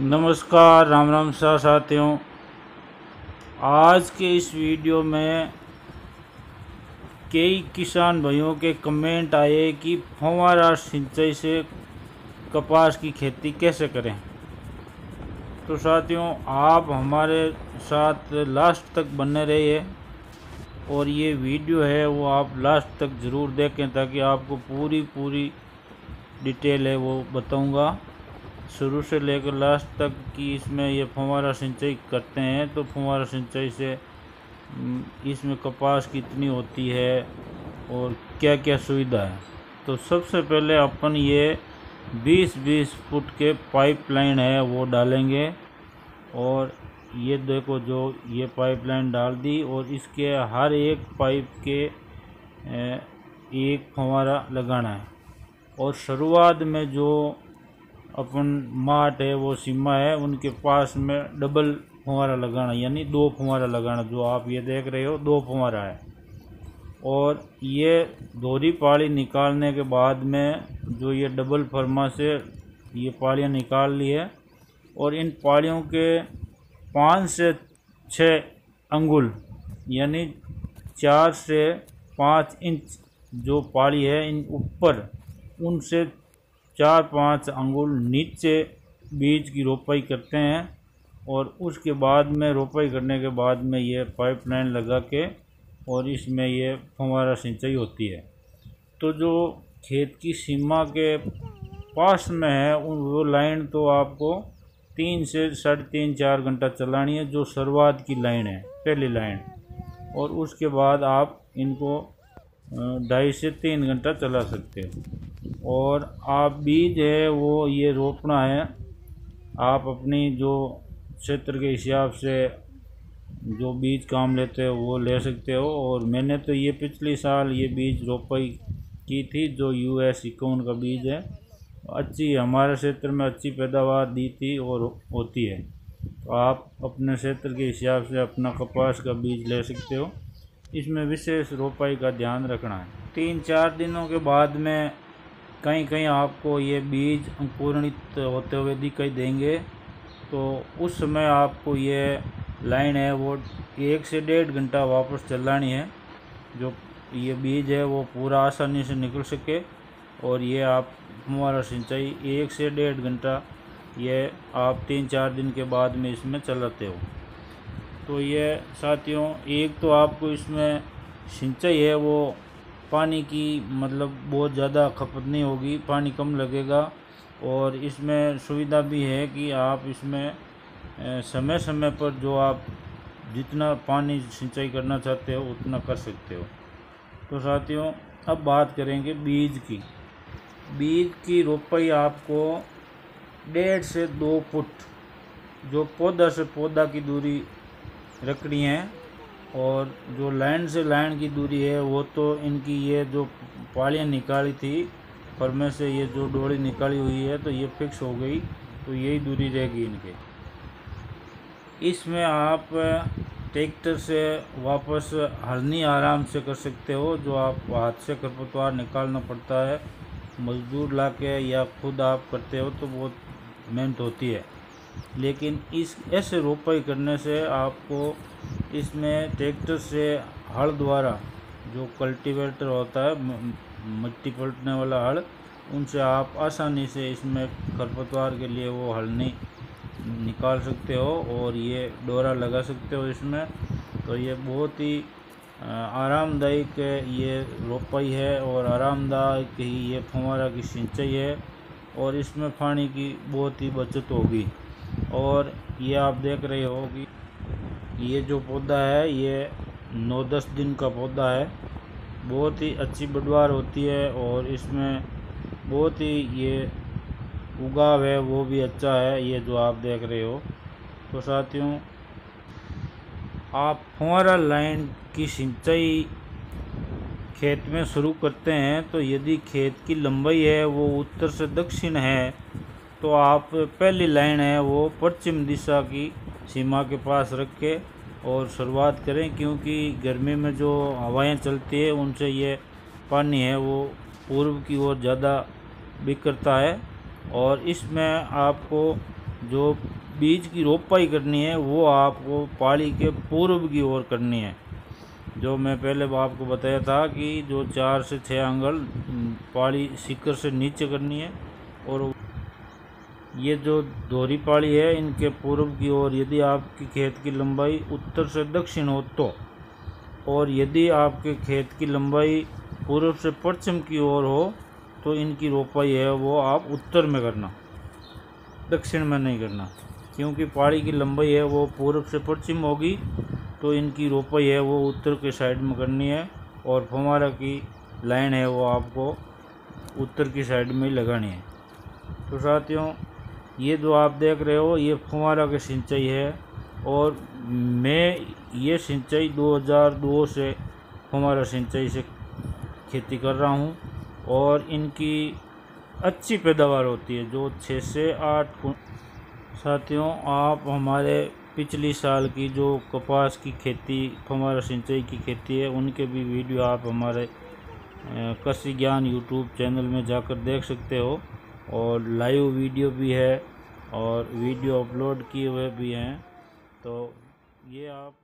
नमस्कार, राम राम सा साथियों। आज के इस वीडियो में कई किसान भाइयों के कमेंट आए कि फंवारा सिंचाई से कपास की खेती कैसे करें। तो साथियों, आप हमारे साथ लास्ट तक बने रहिए और ये वीडियो है, वो आप लास्ट तक ज़रूर देखें ताकि आपको पूरी पूरी डिटेल है, वो बताऊँगा। शुरू से लेकर लास्ट तक कि इसमें ये फुवारा सिंचाई करते हैं तो फुवारा सिंचाई से इसमें कपास कितनी होती है और क्या क्या सुविधा है। तो सबसे पहले अपन ये 20-20 फुट के पाइपलाइन है, वो डालेंगे और ये देखो जो ये पाइपलाइन डाल दी और इसके हर एक पाइप के एक फंवारा लगाना है। और शुरुआत में जो अपन माट है वो सीमा है, उनके पास में डबल फुहारा लगाना, यानी दो फुहारा लगाना, जो आप ये देख रहे हो, दो फुहारा है। और ये दोहरी पाली निकालने के बाद में जो ये डबल फर्मा से ये पालियाँ निकाल ली है, और इन पालियों के पाँच से छः अंगुल, यानी चार से पाँच इंच जो पाली है, इन ऊपर, उनसे चार पाँच अंगुल नीचे बीज की रोपाई करते हैं और उसके बाद में रोपाई करने के बाद में ये पाइपलाइन लगा के और इसमें ये फंवारा सिंचाई होती है। तो जो खेत की सीमा के पास में है वो लाइन तो आपको तीन से साढ़े तीन चार घंटा चलानी है, जो शुरुआत की लाइन है, पहली लाइन। और उसके बाद आप इनको ढाई से तीन घंटा चला सकते हो। और आप बीज है वो ये रोपना है, आप अपनी जो क्षेत्र के हिसाब से जो बीज काम लेते हो, वो ले सकते हो। और मैंने तो ये पिछले साल ये बीज रोपाई की थी, जो यू एस इक्यावन का बीज है। अच्छी, हमारे क्षेत्र में अच्छी पैदावार दी थी और होती है। तो आप अपने क्षेत्र के हिसाब से अपना कपास का बीज ले सकते हो। इसमें विशेष रोपाई का ध्यान रखना है। तीन चार दिनों के बाद में कहीं कहीं आपको ये बीज अंकुरित होते हुए दिखाई देंगे तो उस समय आपको ये लाइन है, वो एक से डेढ़ घंटा वापस चलानी है। जो ये बीज है, वो पूरा आसानी से निकल सके और ये आप, हमारा सिंचाई एक से डेढ़ घंटा ये आप तीन चार दिन के बाद में इसमें चलाते हो। तो ये साथियों, एक तो आपको इसमें सिंचाई है, वो पानी की मतलब बहुत ज़्यादा खपत नहीं होगी, पानी कम लगेगा और इसमें सुविधा भी है कि आप इसमें समय समय पर जो आप जितना पानी सिंचाई करना चाहते हो, उतना कर सकते हो। तो साथियों, अब बात करेंगे बीज की। बीज की रोपाई आपको डेढ़ से दो फुट, जो पौधा से पौधा की दूरी रखनी हैं और जो लाइन से लाइन की दूरी है, वो तो इनकी ये जो पालियाँ निकाली थी, पर में से ये जो डोरी निकाली हुई है तो ये फिक्स हो गई तो यही दूरी रहेगी इनके। इसमें आप ट्रैक्टर से वापस हरनी आराम से कर सकते हो, जो आप हाथ से खरपतवार निकालना पड़ता है, मजदूर ला के या खुद आप करते हो तो बहुत मेहनत होती है। लेकिन इस ऐसे रोपाई करने से आपको इसमें ट्रैक्टर से हल द्वारा जो कल्टीवेटर होता है मिट्टी पलटने वाला हल, उनसे आप आसानी से इसमें खरपतवार के लिए वो हलनी निकाल सकते हो और ये डोरा लगा सकते हो इसमें। तो ये बहुत ही आरामदायक ये रोपाई है और आरामदायक ही ये फुवारा की सिंचाई है और इसमें पानी की बहुत ही बचत होगी। और ये आप देख रहे हो कि ये जो पौधा है, ये नौ दस दिन का पौधा है। बहुत ही अच्छी बढ़वार होती है और इसमें बहुत ही ये उगाव है, वो भी अच्छा है, ये जो आप देख रहे हो। तो साथियों, आप फुहारा लाइन की सिंचाई खेत में शुरू करते हैं तो यदि खेत की लंबाई है, वो उत्तर से दक्षिण है तो आप पहली लाइन है वो पश्चिम दिशा की सीमा के पास रख के और शुरुआत करें, क्योंकि गर्मी में जो हवाएँ चलती है, उनसे ये पानी है वो पूर्व की ओर ज़्यादा बिखरता है। और इसमें आपको जो बीज की रोपाई करनी है, वो आपको पाली के पूर्व की ओर करनी है। जो मैं पहले आपको बताया था कि जो चार से छः आंगल पाली सिक्कर से नीचे करनी है और ये जो दोहरी पाली है, इनके पूर्व की ओर यदि आपकी खेत की लंबाई उत्तर से दक्षिण हो तो और यदि आपके खेत की लंबाई पूर्व से पश्चिम की ओर हो तो इनकी रोपाई है वो आप उत्तर में करना, दक्षिण में नहीं करना, क्योंकि पहाड़ी की लंबाई है वो पूर्व से पश्चिम होगी तो इनकी रोपाई है वो उत्तर के साइड में करनी है, और फुमारा की लाइन है वो आपको उत्तर की साइड में लगानी है। तो साथियों ये जो आप देख रहे हो, ये फुमारा की सिंचाई है और मैं ये सिंचाई 2002 से फुमारा सिंचाई से खेती कर रहा हूँ और इनकी अच्छी पैदावार होती है, जो छः से आठ साथियों, आप हमारे पिछली साल की जो कपास की खेती फुमारा सिंचाई की खेती है, उनके भी वीडियो आप हमारे कृषि ज्ञान यूट्यूब चैनल में जाकर देख सकते हो। और लाइव वीडियो भी है और वीडियो अपलोड किए हुए भी हैं। तो ये आपको